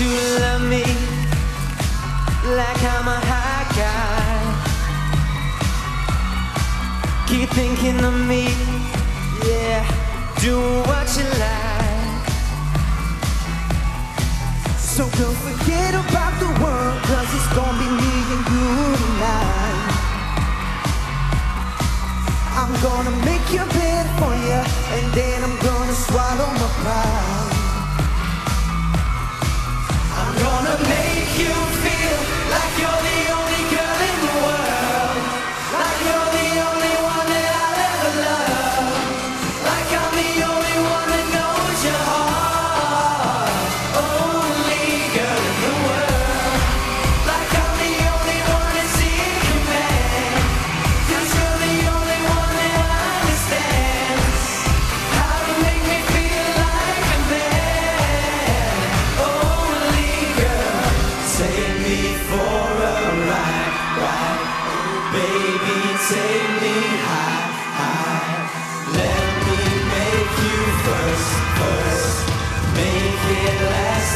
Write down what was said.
you love me like I'm a high guy? Keep thinking of me, yeah, Do what you like. So don't forget about the world, cause it's gonna be me and you tonight. I'm gonna make you bed for you and then make it last.